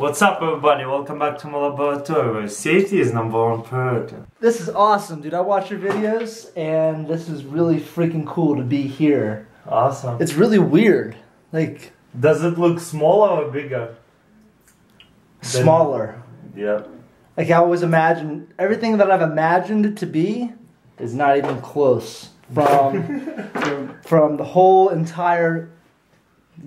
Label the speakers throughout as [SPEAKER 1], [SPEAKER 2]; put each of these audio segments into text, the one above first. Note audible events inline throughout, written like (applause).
[SPEAKER 1] What's up everybody, welcome back to my laboratory where safety is number one priority.
[SPEAKER 2] This is awesome, dude. I watch your videos, and this is really freaking cool to be here.
[SPEAKER 1] Awesome.
[SPEAKER 2] It's really weird. Like,
[SPEAKER 1] Does it look smaller or bigger?
[SPEAKER 2] Smaller.
[SPEAKER 1] Yeah.
[SPEAKER 2] Like, I always imagine, everything that I've imagined it to be is not even close from, (laughs) from the whole entire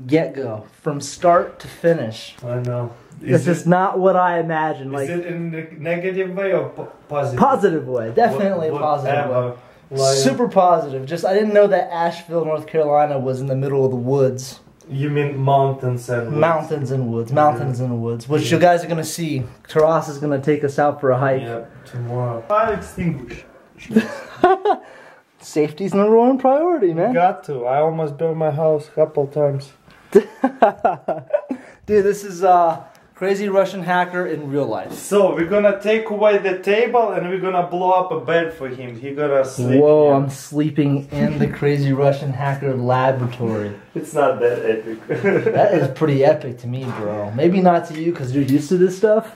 [SPEAKER 2] get go, from start to finish.
[SPEAKER 1] I know. Is
[SPEAKER 2] just
[SPEAKER 1] it,
[SPEAKER 2] not what I imagined.
[SPEAKER 1] is
[SPEAKER 2] Like,
[SPEAKER 1] it in a negative way or po- positive?
[SPEAKER 2] positive way. Definitely
[SPEAKER 1] What-
[SPEAKER 2] a positive way.
[SPEAKER 1] Like,
[SPEAKER 2] Super positive. Just, I didn't know that Asheville, North Carolina was in the middle of the woods.
[SPEAKER 1] You mean mountains and woods.
[SPEAKER 2] Mountains and woods, mountains and woods, which you guys are gonna see. Taras is gonna take us out for a hike.
[SPEAKER 1] Yeah, tomorrow. Fire extinguisher. (laughs)
[SPEAKER 2] Safety's number one priority, man.
[SPEAKER 1] Got to. I almost built my house a couple times. (laughs)
[SPEAKER 2] Dude, this is uh crazy Russian hacker in real life.
[SPEAKER 1] So we're gonna take away the table and we're gonna blow up a bed for him. He gonna sleep.
[SPEAKER 2] Whoa,
[SPEAKER 1] here.
[SPEAKER 2] I'm sleeping in the crazy Russian hacker laboratory.
[SPEAKER 1] It's not that epic. (laughs)
[SPEAKER 2] That is pretty epic to me, bro. Maybe not to you because you're used to this stuff,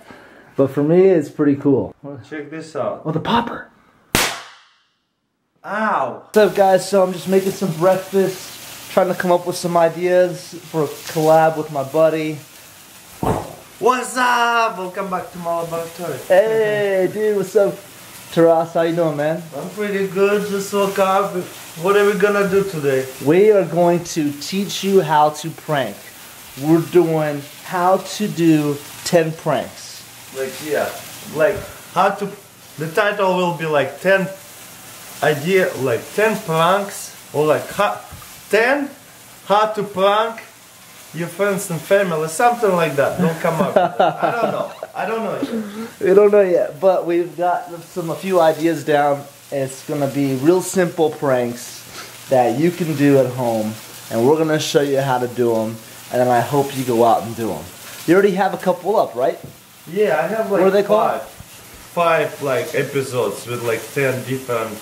[SPEAKER 2] but for me, it's pretty cool.
[SPEAKER 1] Check this out.
[SPEAKER 2] Oh, the popper.
[SPEAKER 1] Ow!
[SPEAKER 2] What's up, guys? So I'm just making some breakfast, trying to come up with some ideas for a collab with my buddy.
[SPEAKER 1] What's up? Welcome back to my laboratory.
[SPEAKER 2] Hey, (laughs) dude, what's up? Taras, how you doing, man?
[SPEAKER 1] I'm pretty good. Just woke up. What are we gonna do today?
[SPEAKER 2] We are going to teach you how to prank. We're doing how to do 10 pranks.
[SPEAKER 1] Like yeah, like how to. The title will be like ten idea, like ten pranks, or like how, ten how to prank your friends and family, something like that. Don't come up. (laughs) I don't know. I don't know. Yet.
[SPEAKER 2] We don't know yet, but we've got some a few ideas down. It's gonna be real simple pranks that you can do at home, and we're gonna show you how to do them. And then I hope you go out and do them. You already have a couple up, right?
[SPEAKER 1] Yeah, I have like
[SPEAKER 2] What are they called?
[SPEAKER 1] five, five like episodes with like ten different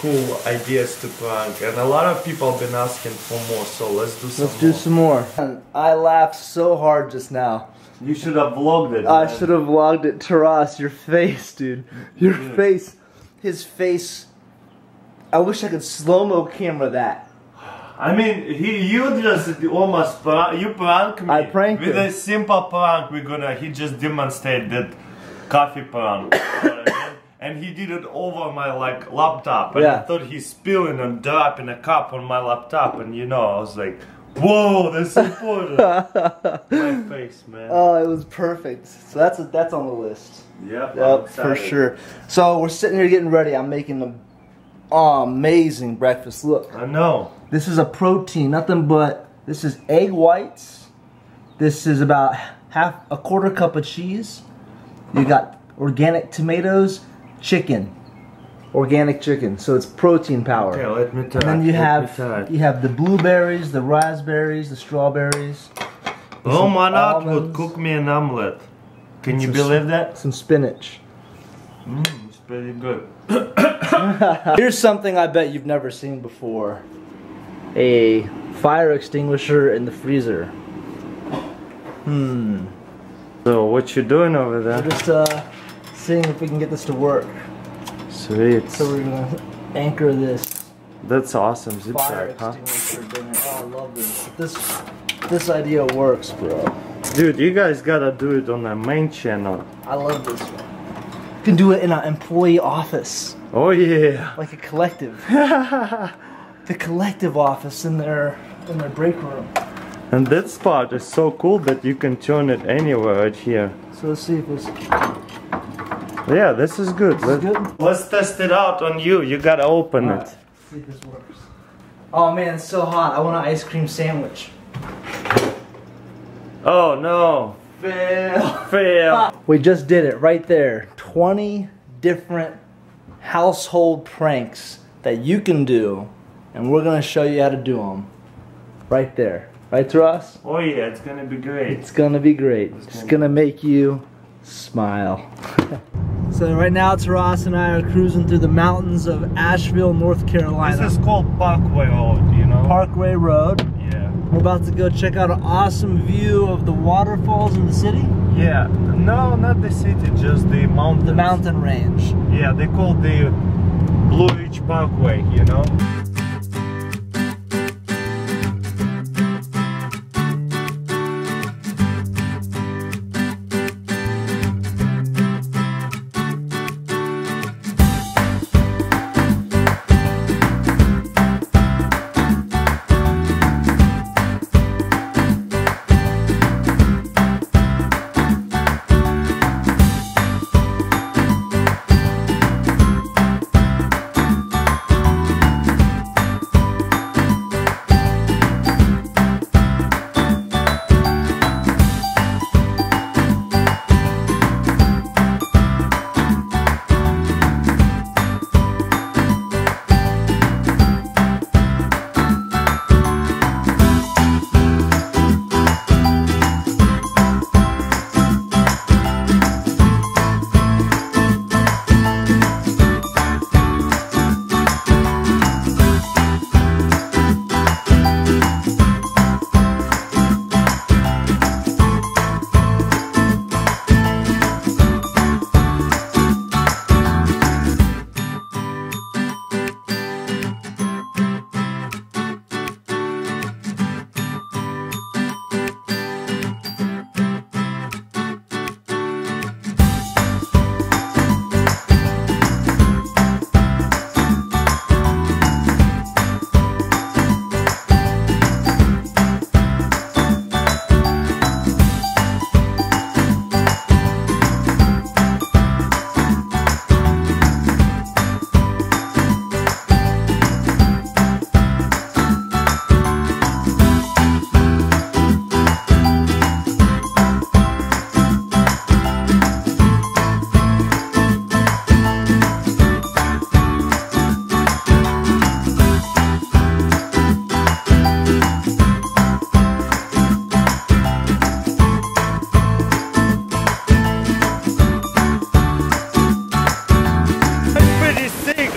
[SPEAKER 1] cool ideas to prank, and a lot of people have been asking for more. So let's do some.
[SPEAKER 2] Let's do
[SPEAKER 1] more.
[SPEAKER 2] some more. And I laughed so hard just now.
[SPEAKER 1] You should have vlogged it.
[SPEAKER 2] I
[SPEAKER 1] man.
[SPEAKER 2] should have vlogged it. Taras, your face, dude. Your
[SPEAKER 1] Yeah.
[SPEAKER 2] face. His face. I wish I could slow mo camera that.
[SPEAKER 1] I mean, he, you just almost prank, you prank me.
[SPEAKER 2] I pranked
[SPEAKER 1] with
[SPEAKER 2] him.
[SPEAKER 1] a simple prank. We're gonna. He just demonstrated that coffee prank, (coughs) You know what I mean? and he did it over my like laptop. And I thought he's spilling and dropping a cup on my laptop, and you know, I was like, "Whoa, that's important." (laughs) my face, man.
[SPEAKER 2] Oh, it was perfect. So that's that's on the list.
[SPEAKER 1] yep,
[SPEAKER 2] Yep, for sure. So we're sitting here getting ready. I'm making an amazing breakfast. Look,
[SPEAKER 1] I know.
[SPEAKER 2] this is a protein, nothing but this is egg whites. This is about half a quarter cup of cheese. You got organic tomatoes, chicken, organic chicken. So it's protein power.
[SPEAKER 1] Okay, let me try.
[SPEAKER 2] And then you
[SPEAKER 1] let
[SPEAKER 2] have you have the blueberries, the raspberries, the strawberries,
[SPEAKER 1] Oh, my not would cook me an omelet. Can you believe that?
[SPEAKER 2] some spinach.
[SPEAKER 1] Mm, it's pretty good. (coughs)
[SPEAKER 2] Here's something I bet you've never seen before. A fire extinguisher in the freezer. Hmm.
[SPEAKER 1] So what you doing over there?
[SPEAKER 2] just uh, seeing if we can get this to work.
[SPEAKER 1] Sweet.
[SPEAKER 2] So we're gonna anchor this
[SPEAKER 1] That's awesome. Zip
[SPEAKER 2] fire
[SPEAKER 1] huh?
[SPEAKER 2] Oh, I love this. This this idea works, bro.
[SPEAKER 1] Dude, you guys gotta do it on the main channel.
[SPEAKER 2] I love this one. You can do it in an employee office,
[SPEAKER 1] Oh yeah.
[SPEAKER 2] like a collective. (laughs) the collective office in their in their break room.
[SPEAKER 1] and that spot is so cool that you can turn it anywhere right here.
[SPEAKER 2] So let's see if it's
[SPEAKER 1] Yeah, this is good.
[SPEAKER 2] this is good.
[SPEAKER 1] Let's test it out on you. You gotta open
[SPEAKER 2] Alright,
[SPEAKER 1] it.
[SPEAKER 2] See if this works. Oh man, it's so hot. I want an ice cream sandwich.
[SPEAKER 1] Oh no.
[SPEAKER 2] Fail.
[SPEAKER 1] Fail. (laughs)
[SPEAKER 2] We just did it right there. 20 different household pranks that you can do, and we're gonna show you how to do them. Right there. Right, Taras?
[SPEAKER 1] Oh yeah, it's gonna be great.
[SPEAKER 2] It's gonna be great. It's gonna make you smile. (laughs) so right now, Taras and I are cruising through the mountains of Asheville, North Carolina.
[SPEAKER 1] This is called Parkway Road, you know?
[SPEAKER 2] Parkway Road.
[SPEAKER 1] Yeah.
[SPEAKER 2] We're about to go check out an awesome view of the waterfalls in the city.
[SPEAKER 1] Yeah, no, not the city, just the mountain.
[SPEAKER 2] The mountain range.
[SPEAKER 1] Yeah, they call the Blue Ridge Parkway, you know?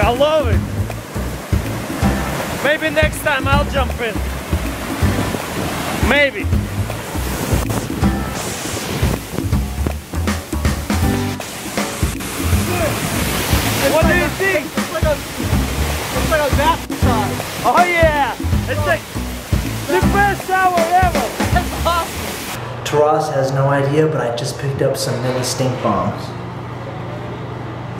[SPEAKER 1] I love it. Maybe next time I'll jump in. Maybe. What do you think?
[SPEAKER 2] It's like a, it's like a bath massage.
[SPEAKER 1] Oh yeah! It's like the best shower ever!
[SPEAKER 2] Taras has no idea, but I just picked up some mini stink bombs.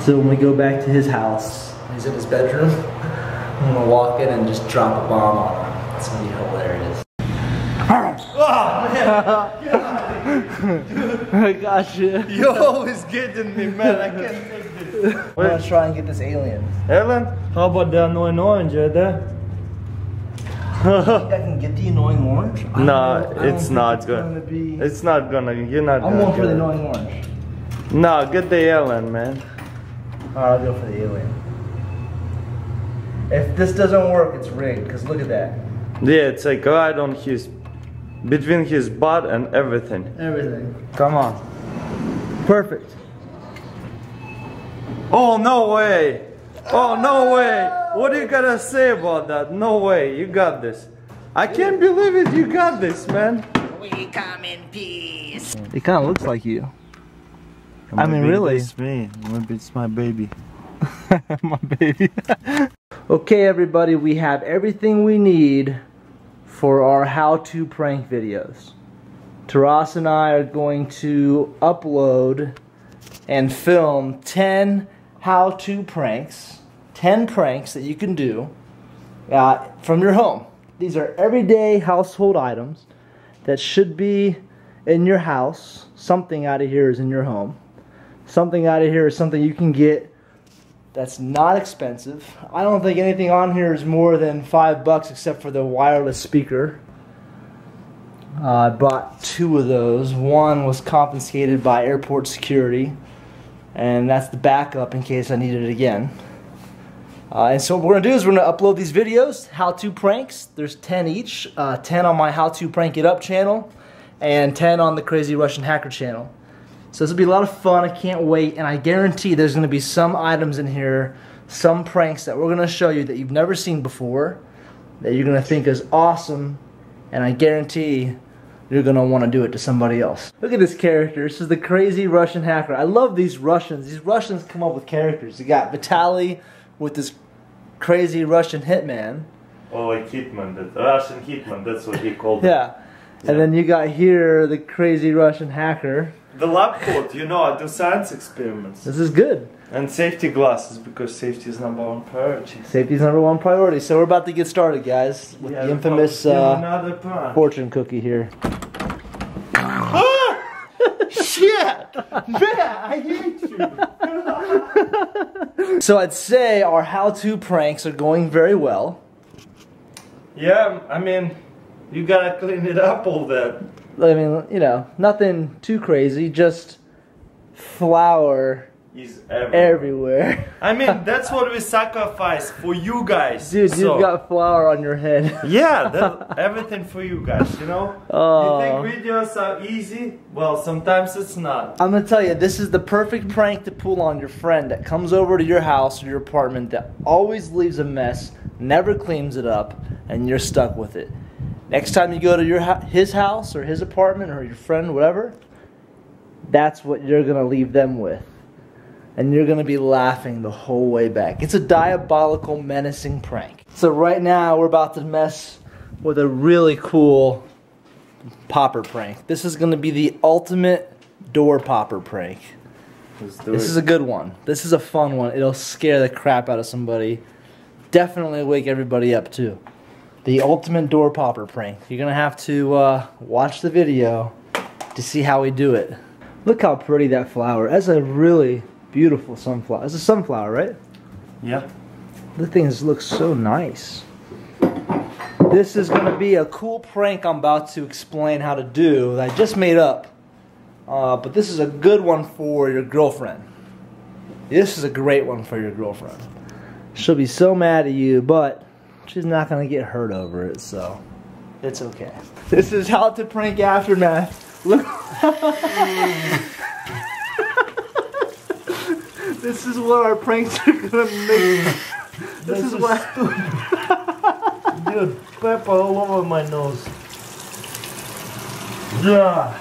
[SPEAKER 2] So when we go back to his house, he's in his bedroom, (laughs) I'm gonna walk in and just drop a bomb on him. It's gonna be hilarious. I got you.
[SPEAKER 1] You're always getting me, man. I can't take this. (laughs)
[SPEAKER 2] I'm gonna try and get this alien.
[SPEAKER 1] Ellen, how about the annoying orange right there? (laughs)
[SPEAKER 2] I can get the annoying orange. I
[SPEAKER 1] No,
[SPEAKER 2] know- I don't
[SPEAKER 1] it's
[SPEAKER 2] think
[SPEAKER 1] not good.
[SPEAKER 2] Gonna be...
[SPEAKER 1] It's not gonna. You're not
[SPEAKER 2] I'm
[SPEAKER 1] gonna.
[SPEAKER 2] going for the annoying orange.
[SPEAKER 1] No, get the Ellen, man.
[SPEAKER 2] Alright, I'll go for the alien. If this doesn't work, it's rigged. Cause look at that.
[SPEAKER 1] Yeah, it's like right on his, between his butt and everything.
[SPEAKER 2] Everything.
[SPEAKER 1] Come on.
[SPEAKER 2] Perfect.
[SPEAKER 1] Oh no way! Oh no way! What do you gotta say about that? No way! You got this. I can't believe it. You got this, man.
[SPEAKER 3] We come in peace.
[SPEAKER 2] It kind of looks like you. I mean, really.
[SPEAKER 1] It's me. Maybe it's my baby. (laughs)
[SPEAKER 2] My baby. (laughs) okay, everybody, we have everything we need for our how-to prank videos. Taras and I are going to upload and film 10 how-to pranks, 10 pranks that you can do uh, from your home. These are everyday household items that should be in your house. Something out of here is in your home. Something out of here is something you can get that's not expensive. I don't think anything on here is more than five bucks except for the wireless speaker. Uh, I bought two of those. One was confiscated by airport security, and that's the backup in case I need it again. Uh, and so what we're gonna do is we're gonna upload these videos, how-to pranks. There's 10 each, uh, 10 on my How to Prank It Up channel, and 10 on the Crazy Russian Hacker channel. So this will be a lot of fun. I can't wait, and I guarantee there's going to be some items in here, some pranks that we're going to show you that you've never seen before, that you're going to think is awesome, and I guarantee you're gonna want to do it to somebody else. Look at this character. This is the crazy Russian hacker. I love these Russians. These Russians come up with characters. You got Vitali with this crazy Russian hitman.
[SPEAKER 1] Oh, like Hitman, the Russian Hitman, that's what he called it. (laughs)
[SPEAKER 2] Yeah. And then you got here the crazy Russian hacker.
[SPEAKER 1] The lab coat, you know, I do science experiments.
[SPEAKER 2] This is good.
[SPEAKER 1] And safety glasses, because safety is number one priority.
[SPEAKER 2] Safety's number one priority. So we're about to get started, guys, with
[SPEAKER 1] Yeah,
[SPEAKER 2] the infamous uh, fortune cookie here. (laughs)
[SPEAKER 1] Shit! Man, I hate you! (laughs)
[SPEAKER 2] So I'd say our how-to pranks are going very well.
[SPEAKER 1] Yeah, I mean, you gotta clean it up all that.
[SPEAKER 2] I mean, you know, nothing too crazy, just flour
[SPEAKER 1] Is everywhere.
[SPEAKER 2] everywhere.
[SPEAKER 1] I mean, (laughs) that's what we sacrifice for you guys.
[SPEAKER 2] Dude,
[SPEAKER 1] So-
[SPEAKER 2] you've got flour on your head. (laughs)
[SPEAKER 1] Yeah, (laughs) that, everything for you guys, you know?
[SPEAKER 2] Oh.
[SPEAKER 1] You think videos are easy? Well, sometimes it's not.
[SPEAKER 2] I'm gonna tell you, this is the perfect prank to pull on your friend that comes over to your house or your apartment that always leaves a mess, never cleans it up, and you're stuck with it. Next time you go to your his house or his apartment or your friend, whatever, that's what you're gonna leave them with. And you're gonna be laughing the whole way back. It's a diabolical, menacing prank. So right now we're about to mess with a really cool popper prank. This is gonna be the ultimate door popper prank. This is a good one. This is a fun one. It'll scare the crap out of somebody. Definitely wake everybody up too. The ultimate door popper prank. You're gonna have to uh, watch the video to see how we do it. Look how pretty that flower. That's a really beautiful sunflower. It's a sunflower, right?
[SPEAKER 1] yeah.
[SPEAKER 2] The things look so nice. This is gonna be a cool prank I'm about to explain how to do that I just made up. Uh, but this is a good one for your girlfriend. This is a great one for your girlfriend. She'll be so mad at you, but she's not gonna get hurt over it, so it's okay. (laughs) This is how to prank aftermath. Look. (laughs) this is what our pranks are gonna make. (laughs) This is what.
[SPEAKER 1] Dude, pepper all over my nose. Yeah.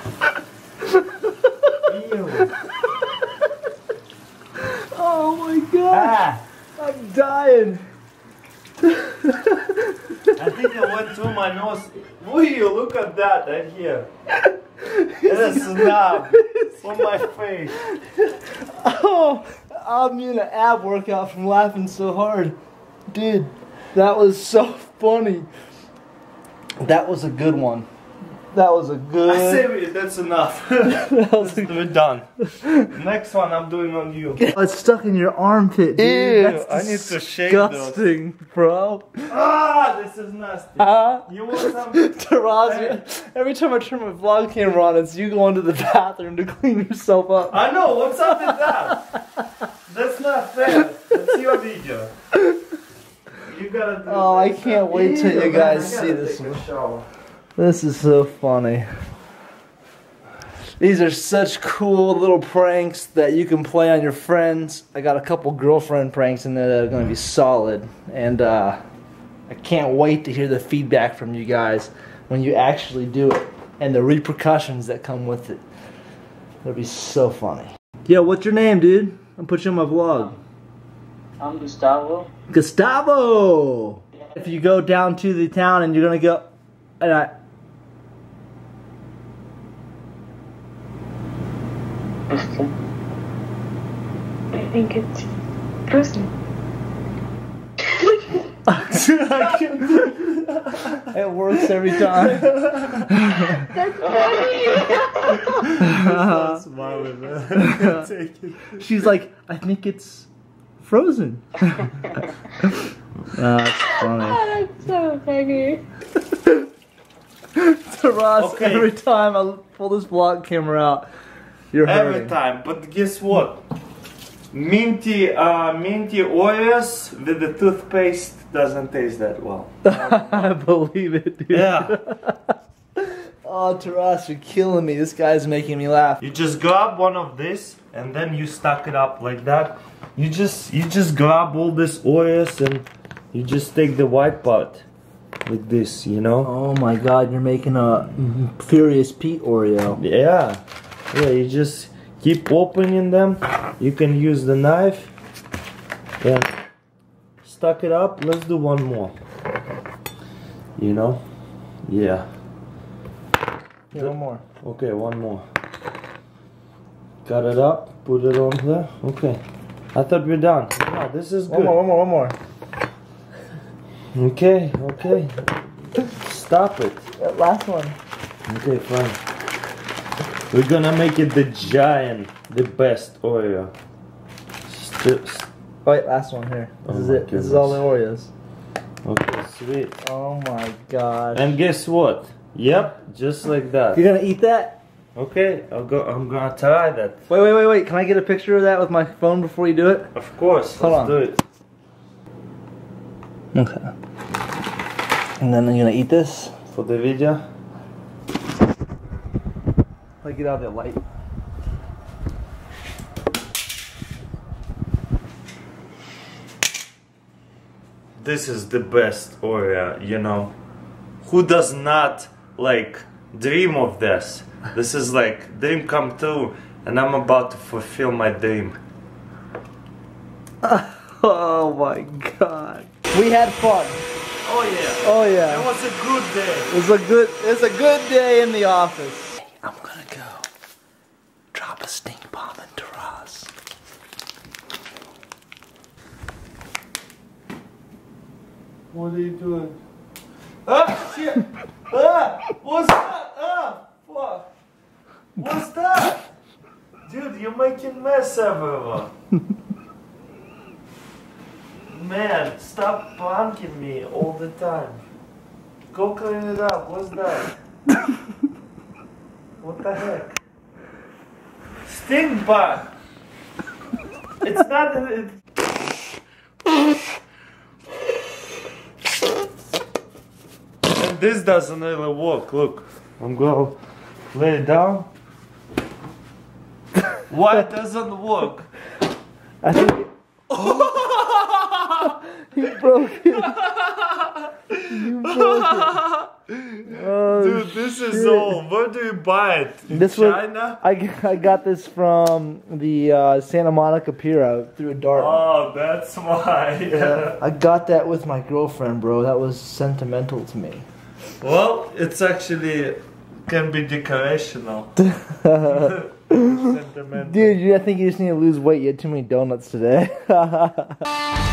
[SPEAKER 1] Ew.
[SPEAKER 2] Oh my god!
[SPEAKER 1] Ah,
[SPEAKER 2] I'm dying.
[SPEAKER 1] I think it went through my nose. Will you look at that right here? It's a snap on my face.
[SPEAKER 2] Oh, I'm in an ab workout from laughing so hard. Dude, that was so (laughs) funny. That was a good one. That was a good.
[SPEAKER 1] I say we- that's enough. (laughs)
[SPEAKER 2] that was a
[SPEAKER 1] We're done. Next one I'm doing on you.
[SPEAKER 2] Oh, it's stuck in your armpit, dude.
[SPEAKER 1] Ew,
[SPEAKER 2] That's
[SPEAKER 1] I need to shake those.
[SPEAKER 2] disgusting, bro.
[SPEAKER 1] Ah, this is nasty.
[SPEAKER 2] Huh?
[SPEAKER 1] You want some? (laughs)
[SPEAKER 2] Taras, every time I turn my vlog camera on, it's you going to the bathroom to (laughs) clean yourself up.
[SPEAKER 1] I know, what's up with that? That's not fair. That's your video. You gotta do
[SPEAKER 2] Oh, I can't wait till you guys
[SPEAKER 1] man, I
[SPEAKER 2] see
[SPEAKER 1] gotta
[SPEAKER 2] this
[SPEAKER 1] take a
[SPEAKER 2] one. This is so funny. These are such cool little pranks that you can play on your friends. I got a couple girlfriend pranks in there that are going to be solid. And uh, I can't wait to hear the feedback from you guys when you actually do it and the repercussions that come with it. It'll be so funny. Yo, what's your name, dude? I'm putting you on my vlog.
[SPEAKER 4] I'm Gustavo.
[SPEAKER 2] Gustavo! If you go down to the town and you're going to go. And I,
[SPEAKER 5] think it's frozen. (laughs)
[SPEAKER 2] It works every time.
[SPEAKER 5] That's funny. (laughs)
[SPEAKER 1] Stop smiling, man. (laughs) Take it.
[SPEAKER 2] She's like, I think it's frozen. That's funny.
[SPEAKER 5] That's so funny.
[SPEAKER 2] Taras,
[SPEAKER 1] Okay.
[SPEAKER 2] every time I pull this vlog camera out, you're
[SPEAKER 1] Every
[SPEAKER 2] hurting.
[SPEAKER 1] time, but guess what? Minty, uh, minty Oreos with the toothpaste doesn't taste that well. (laughs)
[SPEAKER 2] I believe it, dude.
[SPEAKER 1] Yeah. (laughs)
[SPEAKER 2] Oh, Taras, you're killing me. This guy's making me laugh.
[SPEAKER 1] You just grab one of this and then you stack it up like that. You just you just grab all this Oreos and you just take the white part like this, you know?
[SPEAKER 2] Oh my god, you're making a Furious Pete Oreo.
[SPEAKER 1] Yeah, yeah. You just keep opening them. You can use the knife. Yeah, stuck it up. Let's do one more. You know? Yeah.
[SPEAKER 2] Yeah, one more.
[SPEAKER 1] Okay, one more. Cut it up. Put it on there. Okay. I thought we're done. No, this is
[SPEAKER 2] One
[SPEAKER 1] good.
[SPEAKER 2] more, one more, one more.
[SPEAKER 1] Okay, okay. Stop it.
[SPEAKER 2] That last one.
[SPEAKER 1] Okay, fine. We're gonna make it the giant, the best Oreo. St-
[SPEAKER 2] Oh, wait, last one here. Oh this
[SPEAKER 1] Oh
[SPEAKER 2] is it. This is all the Oreos.
[SPEAKER 1] okay, sweet.
[SPEAKER 2] Oh my gosh.
[SPEAKER 1] And guess what? Yep, just like that.
[SPEAKER 2] you're gonna eat that?
[SPEAKER 1] Okay, I'll go. I'm gonna try that.
[SPEAKER 2] Wait, wait, wait, wait. Can I get a picture of that with my phone before you do it?
[SPEAKER 1] Of course.
[SPEAKER 2] Hold
[SPEAKER 1] let's
[SPEAKER 2] on.
[SPEAKER 1] do it.
[SPEAKER 2] Okay. And then I'm gonna eat this?
[SPEAKER 1] For the video.
[SPEAKER 2] Like get out of the light.
[SPEAKER 1] This is the best Oreo. You know, who does not like dream of this? This is like dream come true, and I'm about to fulfill my dream. (laughs)
[SPEAKER 2] Oh my god. We had fun.
[SPEAKER 1] Oh yeah.
[SPEAKER 2] Oh yeah.
[SPEAKER 1] It was a good day.
[SPEAKER 2] It's a good it's a good day in the office. I'm gonna go drop a stink bomb into Ross.
[SPEAKER 1] What are you doing? Ah, shit! Ah, what's that? Ah, fuck! What's that? Dude, you're making mess everywhere. Man, stop pranking me all the time. Go clean it up. What's that? what the heck? Stink bug. It's not. It, this doesn't really work. Look, I'm gonna lay it down. Why it doesn't work?
[SPEAKER 2] I think (laughs) you broke it. You broke it. Oh,
[SPEAKER 1] Dude, this is
[SPEAKER 2] shit.
[SPEAKER 1] old. Where do you buy it? In
[SPEAKER 2] This was
[SPEAKER 1] China?
[SPEAKER 2] I, g- I got this from the uh, Santa Monica Pier through a dart.
[SPEAKER 1] Oh, that's (laughs) why. Yeah.
[SPEAKER 2] I got that with my girlfriend, bro. That was sentimental to me.
[SPEAKER 1] Well, it's actually can be decorational. (laughs)
[SPEAKER 2] Dude, you, I think you just need to lose weight. You had too many donuts today. (laughs)